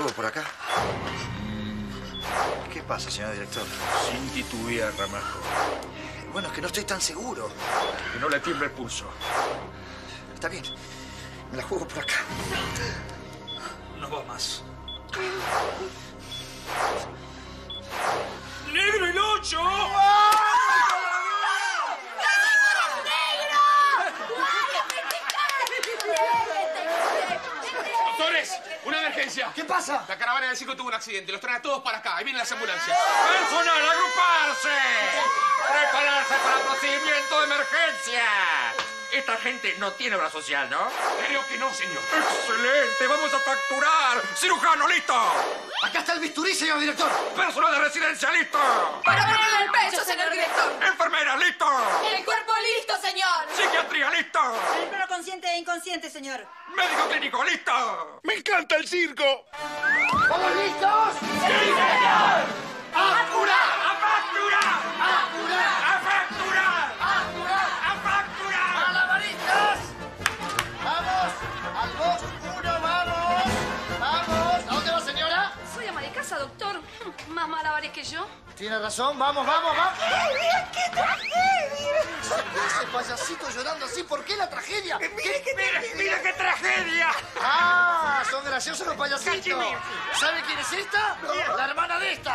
juego por acá? ¿Qué pasa, señor director? Sin titubear, Ramajo. Bueno, es que no estoy tan seguro. Que no le tiemble el pulso. Está bien. Me la juego por acá. No va más. Pasa? La caravana del circo tuvo un accidente. Los traen a todos para acá. Ahí vienen las ambulancias. ¡Personal, agruparse! ¡Prepararse para procedimiento de emergencia! Esta gente no tiene obra social, ¿no? Creo que no, señor. ¡Excelente! ¡Vamos a facturar! ¡Cirujano, listo! Acá está el bisturí, señor director. ¡Personal de residencia, listo! Señor. ¡Médico clínico, listo! ¡Me encanta el circo! ¿Todos listos? ¡A curar! ¡A facturar! ¡A curar! ¡A facturar! ¡A facturar! ¡Malabaristas! ¡Vamos! ¡Al 2, 1, vamos! ¡Vamos! ¿A dónde va, señora? Soy ama de casa, doctor. Más malabares que yo. Tiene razón, vamos, vamos, vamos. Qué la tragedia? ¿Qué- ¡Mira, mira qué tragedia! Ah, son graciosos los payasitos. ¿Sabe quién es esta? La hermana de esta.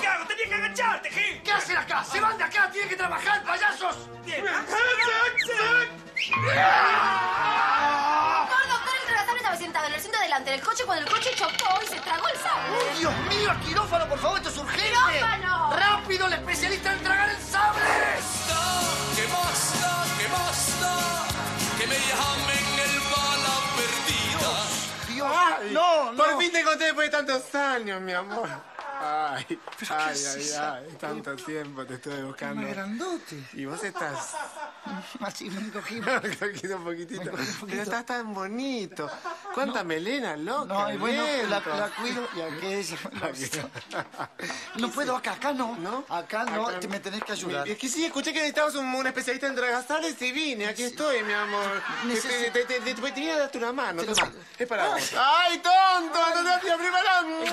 ¿Qué? ¿Qué. ¿Qué hacen acá? ¡Se van de acá! ¡Tienen que trabajar, payasos doctor, el retrasable estaba sentado en el asiento delante del coche cuando el coche chocó y se tragó el sable. ¡Dios mío, al quirófano, por favor! ¡Esto es urgente! ¡Quirófano! ¡Rápido, el especialista en tragar el sable! que basta, que basta, que me llamen el bala perdida. ¡Dios! ¡No, no! Por fin te encontré después de tantos años, mi amor. Ay, ay, es ay, esa? ay, tanto tiempo te estuve buscando. Grandote. Y vos estás... Así me un poquitito. Cogí un poquito. Pero estás tan bonito. ¿Cuánta melena, loca? No, y bueno, la, la cuido y aquella. No puedo acá, acá no. ¿No? Acá no, Acá te me tenés que ayudar. Es que sí, escuché que necesitabas un, un especialista en dragasales y vine. Aquí estoy, mi amor. Necesito- Te, te, te, te, te a darte una mano. Toma. Es para vos. ¡Ay, tonto! ¡No te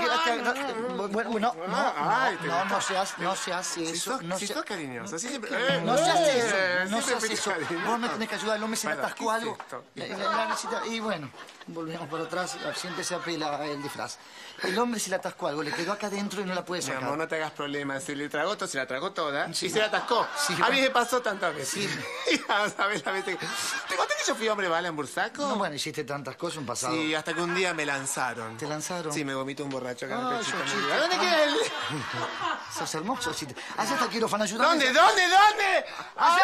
acá, no, bueno, no, no, no, no, gusta. no se hace, no se hace Si eso, no si se, sos cariñoso, no se hace Eh, eso, no se me eso. Vos me tenés que ayudar, el hombre se me atascó ¿qué es algo. esto? La- la- la necesita- Y bueno, volvemos para atrás, siempre se apela el disfraz. El hombre se le atascó algo, le quedó acá adentro y no la puede Mi amor, sacar. no te hagas problemas. Se le tragó todo, se la tragó toda y se la atascó. Sí, a mí me pasó tantas veces. Sí. vez que... ¿Te conté que yo fui hombre bala en Bursaco? No, bueno, hiciste tantas cosas en pasado. Sí, hasta que un día me lanzaron. ¿Te lanzaron? Sí, me vomitó un borracho acá en el pechito. Xochitl. ¿A ¿Dónde queda el...? Sos hermoso, si te... Allá está el quirófano, ayúdame. ¿Dónde, dónde, dónde? Allá,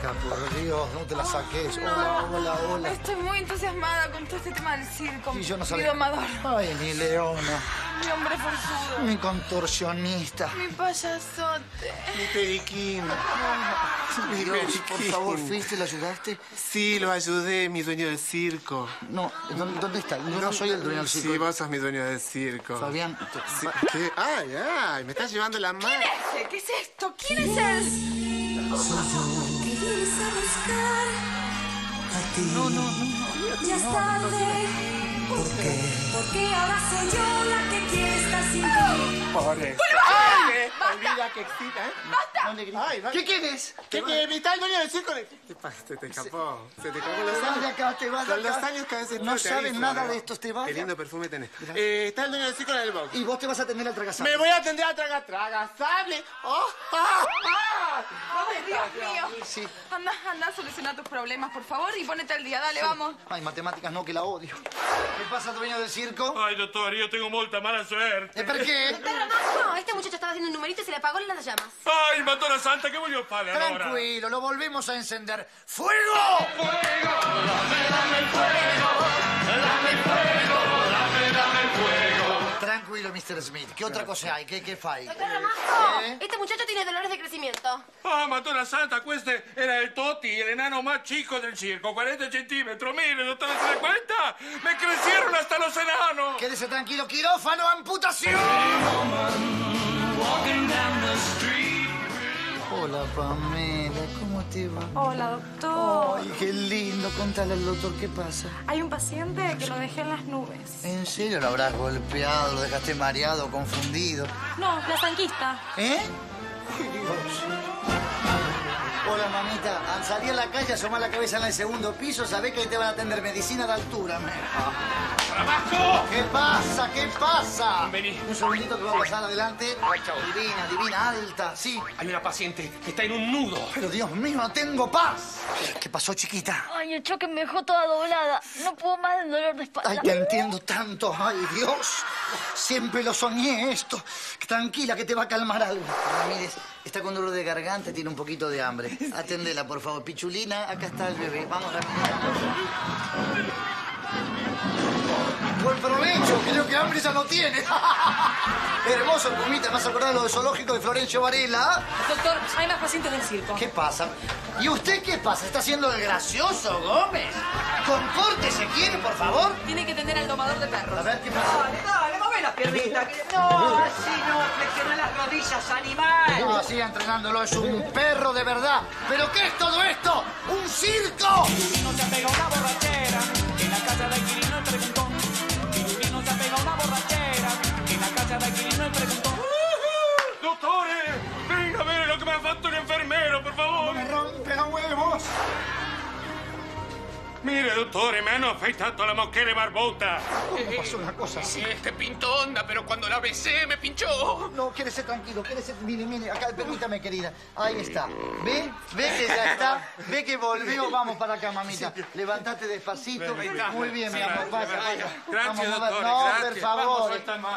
Por Dios, no te la saques. Hola, hola, hola. Estoy muy entusiasmada con todo este tema del circo. Y yo no Mi sabía. domador, Ay, mi leona, mi hombre forzudo, mi contorsionista. mi payasote. Mi periquín. Mi Dios, por periquín. favor, ¿fuiste, le ayudaste? Sí, lo ayudé, mi dueño del circo. No, ¿dónde, dónde está? Yo no soy el dueño del circo. Sí, vos sos mi dueño del circo. Fabián, Sí, ¿Qué? Ay, ay, me estás llevando la mano. ¿Qué, ¿Qué es esto? ¿Quién es él? No, no, no. Ya es tarde. ¿Por qué? Porque ahora soy yo la que quiere estar sin ti. olvida que excita, ¿eh? ¡Basta! No le grites. Ay, ¿Qué quieres? ¿Qué, qué? ¿Me está el dueño del circo? ¿Qué pasa? Se te escapó. Se te escapó los Te vas de años. acá, te vas de los años cada vez es No sabes nada ¿no? de estos, te vas. Qué lindo perfume tenés. Eh, está el dueño del circo en el box. Y vos te vas a atender al tragasable. Me voy a atender a traga, traga, sable. ¡Oh! ¡Ah! ¡Ah! Dios mío. Sí. Anda, anda a solucionar tus problemas, por favor, y ponete al día. Dale, vamos. Ay, matemáticas no, que la odio. ¿Qué pasa, dueño del circo? Ay, doctor, yo tengo molta mala suerte. ¿Eh, ¿Por qué? Doctor Ramajo, este muchacho estaba haciendo un numerito y se le apagó las llamas. Ay, mató a la santa, ¿qué voy a pagar ahora? Tranquilo, lo volvemos a encender. ¡Fuego! Tranquilo, Mr. Smith. ¿Qué otra cosa hay? ¿Qué, qué fai? ¿Eh? este muchacho tiene dolores de crecimiento. Ah, mató a la santa, cueste era el Toti, el enano más chico del circo, 40 centímetros. Mire, doctor, ¿se da cuenta? Me crecieron hasta los enanos. Quédese tranquilo, quirófano, amputación. Walking down the street Hola, Pamela, ¿cómo te va? Hola, doctor. Ay, qué lindo. Contale al doctor qué pasa. Hay un paciente que lo dejé en las nubes. ¿En serio lo habrás golpeado, lo dejaste mareado, confundido? No, la zanquista. ¿Eh? Ay, Dios. Hola, mamita. Al salir a la calle, asomar la cabeza en el segundo piso, sabés que ahí te van a atender medicina de altura. me- ¡Trabajo! ¿Qué pasa? ¿Qué pasa? Vení. Un segundito que va a pasar adelante. Divina, divina, alta, sí. Hay una paciente que está en un nudo. Pero Dios mío, no tengo paz. ¿Qué pasó, chiquita? Ay, el choque me dejó toda doblada. No puedo más del dolor de espalda. Ay, te entiendo tanto. Ay, Dios. Siempre lo soñé esto. Tranquila, que te va a calmar algo. Ramírez, está con dolor de garganta, tiene un poquito de hambre. Atendela, por favor. Pichulina, acá está el bebé. Vamos, Ramírez. Buen provecho, creo que hambre ya no tiene. Hermoso, Pumita, me has acordado lo de zoológico de Florencio Varela. Doctor, hay más pacientes del circo. ¿Qué pasa? ¿Y usted qué pasa? ¿Está haciendo el gracioso, Gómez? Compórtese, ¿quiere, por favor? Tiene que tener al domador de A perros. ver, ¿qué pasa? Dale, dale, mueve las piernitas. que- No, así no, rodillas, animal. No, siga entrenándolo, es un perro de verdad. ¿Pero qué es todo esto? ¡Un circo! Pirulino se ha pegado una borrachera en la casa de Aquilino y preguntó. Pirulino se ha pegado una borrachera en la casa de Aquilino y preguntó. ¡Doctores! ¡Venga a ver lo que me falta un enfermero, por favor! ¡Me rompe huevos! Mire, dottore, mi hanno afeitato la moquera barbota. ¿Cómo pasó una cosa así? Este pintó onda, pero cuando la besé me pinchó. No, quédese tranquilo, quédese. Mire, mire, acá, permítame, querida. Ahí está. ¿Ve? ¿Ve que ya está? ¿Ve que volvió? Vamos para acá, mamita. Levantate despacito. Muy bien, mi amor. Vaya, vaya. Gracias, doctor, No, por favor.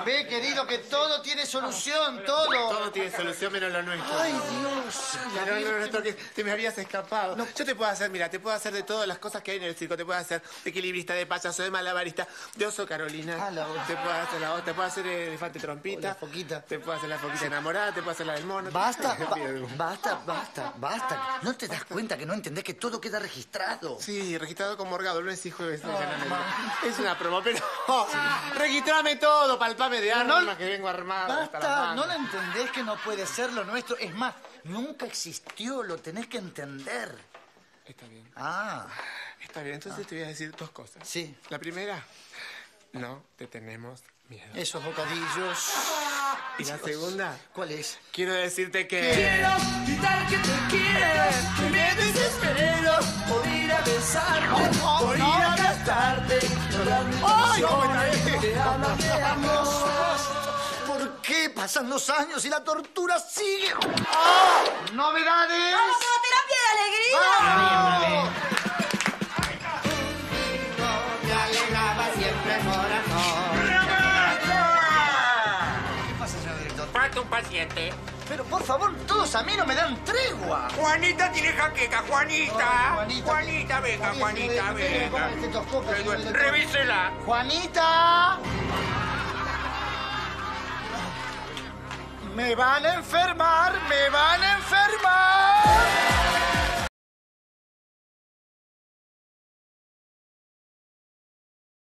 Ve, querido, que todo tiene solución, todo. Todo tiene solución menos lo nuestro. Ay, Dios. Pero no, nuestro que te me habías escapado. Yo te puedo hacer, mira, te puedo hacer de todas las cosas que hay en el circo. Te puedo hacer de equilibrista, de payaso, de malabarista, de oso Carolina. Ah, la otra. te puedo hacer la otra, te puedo hacer elefante trompita. La foquita. Te puedo hacer la foquita enamorada, te puedo hacer la del mono. Basta, ba- basta, basta, basta. ¿No te das cuenta que no entendés que todo queda registrado? Sí, registrado con Morgado, lunes y jueves. es una promo, pero registrame todo, palpame de no- armas que vengo armado. hasta Basta, manos. ¿no lo entendés que no puede ser lo nuestro? Es más, nunca existió, lo tenés que entender. Está bien, Ah, está bien. Entonces te voy a decir dos cosas. sí, La primera, no te tenemos miedo. esos bocadillos. Y la segunda, ¿Cuál es? quiero decirte que... Quiero gritar que te quiero, me desespero por ir a besarte, por ir a gastarte, todas mis ilusiones, te hablan de amor. ¿Por qué pasan los años y la tortura sigue? ¡Ah! ¡Novedades! ¡Vamos a la terapia de alegría! ¡Vamos! Me alegraba siempre el corazón. ¿Qué pasa, señor director? Falta un paciente. Pero por favor, todos a mí no me dan tregua. Juanita tiene jaqueca, Juanita. Juanita. Juanita, venga, Juanita, venga. Revísela. ¡Juanita! ¡Me van a enfermar! ¡Me van a enfermar!